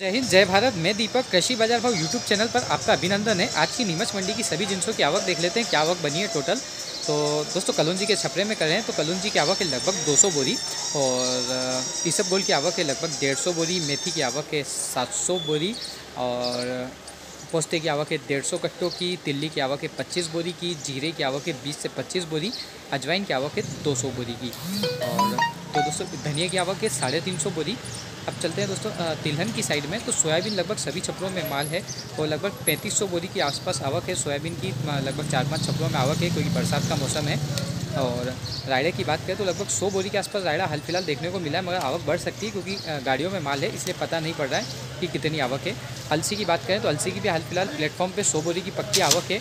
जय हिंद, जय भारत। मैं दीपक, कृषि बाज़ार भाव यूट्यूब चैनल पर आपका अभिनंदन है। आज की नीमच मंडी की सभी जिनसों की आवक देख लेते हैं, क्या आवक बनी है टोटल तो दोस्तों कलौंजी के छपरे में करें तो कलौंजी की आवक है लगभग 200 बोरी और इसबगोल की आवक है लगभग 150 बोरी, मेथी की आवक है 700 बोरी और, पोस्ते की आवक है डेढ़ कट्टों की, तिल्ली की आवक है पच्चीस बोरी की, जीरे की आवक है बीस से पच्चीस बोरी, अजवाइन की आवक है दो सौ बोरी की। और तो दोस्तों, धनिया की आवक है साढ़े तीन सौ बोरी अब चलते हैं दोस्तों तिलहन की साइड में। तो सोयाबीन लगभग सभी छपरों में माल है और लगभग पैंतीस सौ बोरी के आसपास आवक है। सोयाबीन की लगभग चार पाँच छपरों में आवक है क्योंकि बरसात का मौसम है। और रायडे की बात करें तो लगभग सौ बोरी के आसपास रायडा हाल फ़िलहाल देखने को मिला है, मगर आवक बढ़ सकती है क्योंकि गाड़ियों में माल है, इसलिए पता नहीं पड़ रहा है कि कितनी आवक है। अलसी की बात करें तो अलसी की भी हाल फ़िलहाल प्लेटफॉर्म पर सौ बोरी की पक्की आवक है।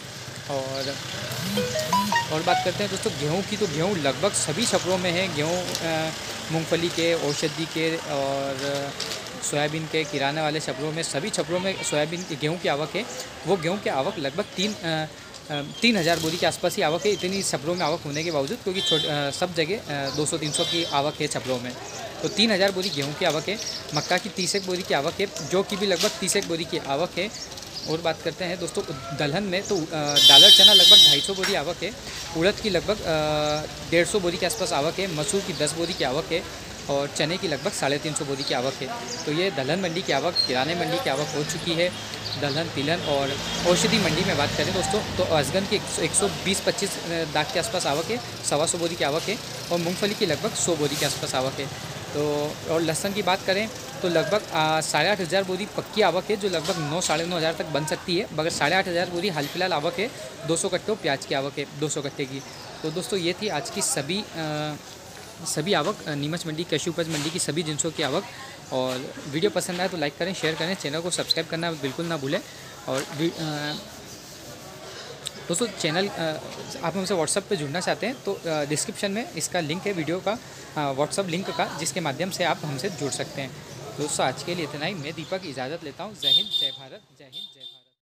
और और बात करते हैं दोस्तों, गेहूँ की। तो गेहूँ लगभग सभी छपरों में है। गेहूँ मूंगफली के, औषधि के और सोयाबीन के किराने वाले छपरों में, सभी छपरों में सोयाबीन गेहूँ की आवक है। वो गेहूँ की आवक लगभग तीन तीन हज़ार बोरी के आसपास ही आवक है। इतनी छपरों में आवक होने के बावजूद क्योंकि सब जगह दो सौ, तीन सौ की आवक है छपरों में। तो तीन हज़ार बोरी गेहूँ की आवक है। मक्का की तीस एक बोरी की आवक है, जो कि भी लगभग तीस एक बोरी की आवक है। और बात करते हैं दोस्तों दलहन में तो डालर चना लगभग ढाई सौ बोरी आवक है, उड़द की लगभग डेढ़ सौ बोरी के आसपास आवक है, मसूर की दस बोरी की आवक है और चने की लगभग साढ़े तीन सौ बोरी की आवक है। तो ये दलहन मंडी की आवक, किराने मंडी की आवक हो चुकी है, दलहन, तिलहन और औषधि मंडी में बात करें दोस्तों तो अजगन की एक सौ बीस, पच्चीस दाग के आसपास आवक है, सवा सौ बोरी की आवक है और मूंगफली की लगभग सौ बोरी के आसपास आवक है। तो और लहसन की बात करें तो लगभग साढ़े आठ हज़ार बोरी पक्की आवक है जो लगभग नौ साढ़े नौ हज़ार तक बन सकती है मगर साढ़े आठ हज़ार बोरी हाल फ़िलहाल आवक है दो सौ कट्टे प्याज की आवक है दो सौ कट्टे की। तो दोस्तों ये थी आज की सभी आ, सभी आवक नीमच मंडी कृषि उपज मंडी की सभी जिनसों की आवक। और वीडियो पसंद आए तो लाइक करें शेयर करें चैनल को सब्सक्राइब करना बिल्कुल ना भूलें। और दोस्तों चैनल आप हमसे व्हाट्सअप पे जुड़ना चाहते हैं तो डिस्क्रिप्शन में इसका लिंक है वीडियो का व्हाट्सअप लिंक का, जिसके माध्यम से आप हमसे जुड़ सकते हैं। दोस्तों, आज के लिए इतना ही। मैं दीपक इजाज़त लेता हूँ। जय हिंद, जय भारत, जय हिंद, जय भारत।